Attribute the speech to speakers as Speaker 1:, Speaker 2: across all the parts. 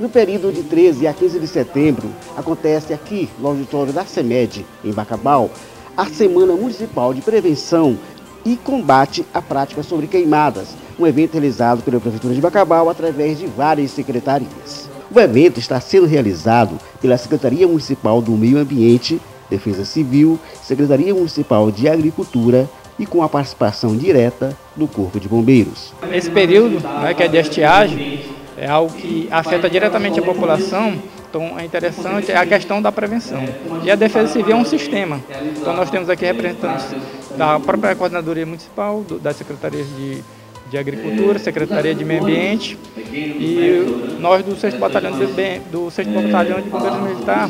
Speaker 1: No período de 13 a 15 de setembro, acontece aqui no auditório da CEMED, em Bacabal, a Semana Municipal de Prevenção e Combate à Prática sobre Queimadas, um evento realizado pela Prefeitura de Bacabal através de várias secretarias. O evento está sendo realizado pela Secretaria Municipal do Meio Ambiente, Defesa Civil, Secretaria Municipal de Agricultura e com a participação direta do Corpo de Bombeiros.
Speaker 2: Esse período, né, que é de estiagem, é algo que afeta diretamente a população, então é interessante a questão da prevenção. E a Defesa Civil é um sistema. Então nós temos aqui representantes da própria Coordenadoria Municipal, do, das Secretarias de, de Agricultura, Secretaria de Meio Ambiente e nós do 6 Batalhão de, do 6 Batalhão de Bombeiros Militar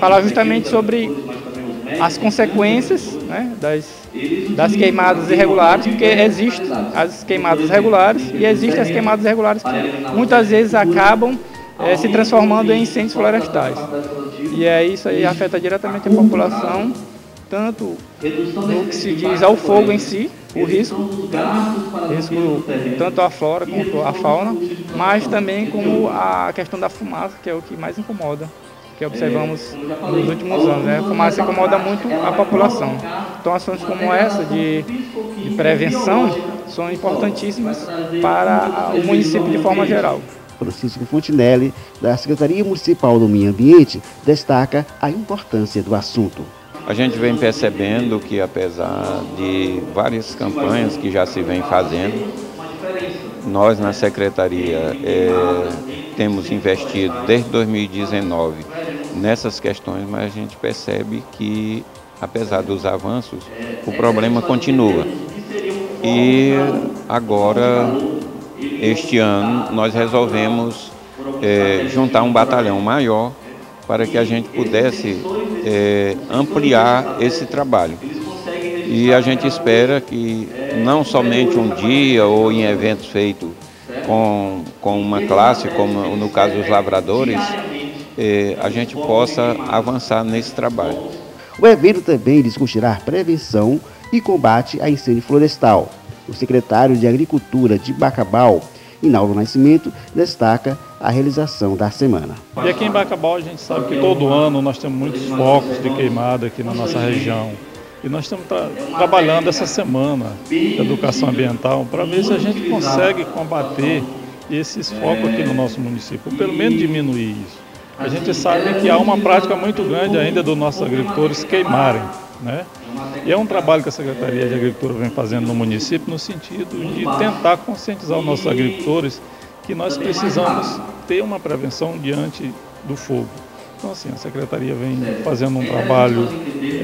Speaker 2: falar justamente sobre as consequências né, das, das queimadas irregulares, porque existem as queimadas regulares e existem as queimadas irregulares que muitas vezes acabam é, se transformando em incêndios florestais. E é isso aí afeta diretamente a população, tanto no que se diz ao fogo em si, o risco, risco tanto a flora quanto a fauna, mas também como a questão da fumaça, que é o que mais incomoda que observamos nos últimos anos. Né? A fumaça incomoda muito a população. Então, ações como essa de, de prevenção são importantíssimas para o município de forma geral.
Speaker 1: Francisco Fontinelli, da Secretaria Municipal do Meio Ambiente, destaca a importância do assunto.
Speaker 3: A gente vem percebendo que, apesar de várias campanhas que já se vem fazendo, nós na Secretaria é, temos investido desde 2019 nessas questões, mas a gente percebe que, apesar dos avanços, o problema continua. E agora, este ano, nós resolvemos é, juntar um batalhão maior para que a gente pudesse é, ampliar esse trabalho. E a gente espera que não somente um dia ou em eventos feitos com, com uma classe, como no caso dos lavradores, eh, a gente possa avançar nesse trabalho.
Speaker 1: O evento também discutirá prevenção e combate a incêndio florestal. O secretário de Agricultura de Bacabal, Inaldo Nascimento, destaca a realização da semana.
Speaker 4: E aqui em Bacabal a gente sabe que todo ano nós temos muitos focos de queimada aqui na nossa região. E nós estamos tra trabalhando essa semana de educação ambiental para ver se a gente consegue combater esses focos aqui no nosso município, ou pelo menos diminuir isso. A gente sabe que há uma prática muito grande ainda dos nossos agricultores queimarem. Né? E é um trabalho que a Secretaria de Agricultura vem fazendo no município no sentido de tentar conscientizar os nossos agricultores que nós precisamos ter uma prevenção diante do fogo. Então, assim, a Secretaria vem fazendo um trabalho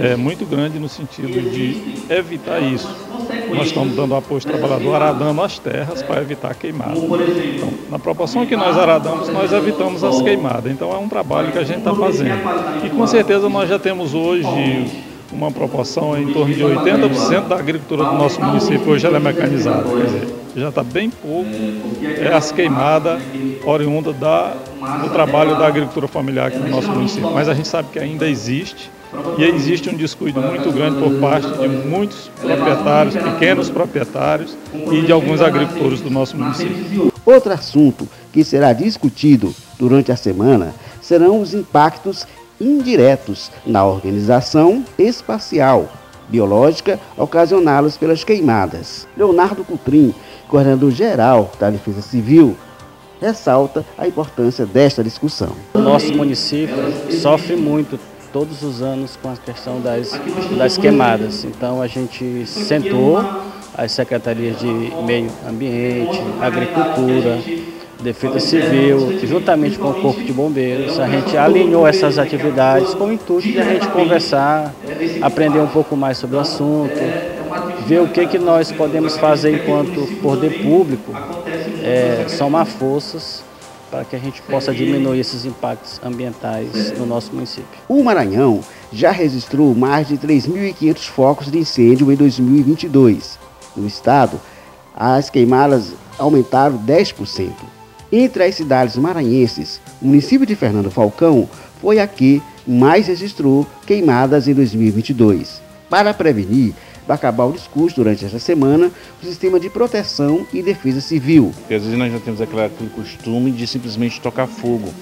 Speaker 4: é, muito grande no sentido de evitar isso. Nós estamos dando apoio ao trabalhador aradando as terras para evitar queimada. Então, na proporção que nós aradamos, nós evitamos as queimadas. Então, é um trabalho que a gente está fazendo. E com certeza nós já temos hoje uma proporção em torno de 80% da agricultura do nosso município hoje é mecanizada. Quer dizer, já está bem pouco é as queimadas oriundas da, do trabalho da agricultura familiar aqui no nosso município. Mas a gente sabe que ainda existe e existe um descuido muito grande por parte de muitos proprietários, pequenos proprietários e de alguns agricultores do nosso município.
Speaker 1: Outro assunto que será discutido durante a semana serão os impactos indiretos na organização espacial biológica ocasionados pelas queimadas. Leonardo Cuprim, coordenador geral da Defesa Civil, ressalta a importância desta discussão.
Speaker 5: O nosso município sofre muito todos os anos com a questão das, das queimadas. Então a gente sentou as secretarias de meio ambiente, agricultura, Defesa Civil, juntamente com o Corpo de Bombeiros, a gente alinhou essas atividades com o intuito de a gente conversar, aprender um pouco mais sobre o assunto, ver o que, que nós podemos fazer enquanto poder público, é, somar forças para que a gente possa diminuir esses impactos ambientais no nosso município.
Speaker 1: O Maranhão já registrou mais de 3.500 focos de incêndio em 2022. No estado, as queimadas aumentaram 10%. Entre as cidades maranhenses, o município de Fernando Falcão foi a que mais registrou queimadas em 2022. Para prevenir, Bacabal discute durante esta semana o sistema de proteção e defesa civil.
Speaker 6: Às vezes nós já temos aquele costume de simplesmente tocar fogo,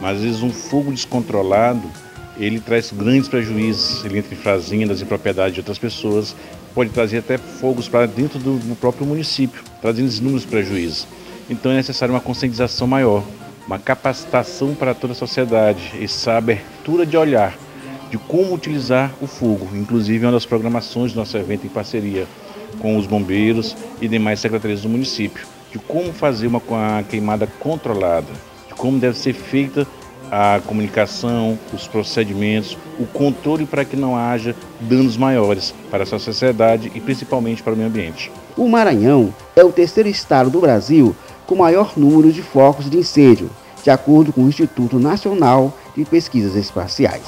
Speaker 6: mas às vezes um fogo descontrolado ele traz grandes prejuízos, ele entra em fazendas e propriedades de outras pessoas, pode trazer até fogos para dentro do, do próprio município, trazendo inúmeros prejuízos. Então é necessário uma conscientização maior, uma capacitação para toda a sociedade, essa abertura de olhar de como utilizar o fogo. Inclusive, é uma das programações do nosso evento em parceria com os bombeiros e demais secretarias do município, de como fazer uma, queimada controlada, de como deve ser feita a comunicação, os procedimentos, o controle para que não haja danos maiores para a sociedade e principalmente para o meio ambiente.
Speaker 1: O Maranhão é o terceiro estado do Brasil com maior número de focos de incêndio, de acordo com o Instituto Nacional de Pesquisas Espaciais.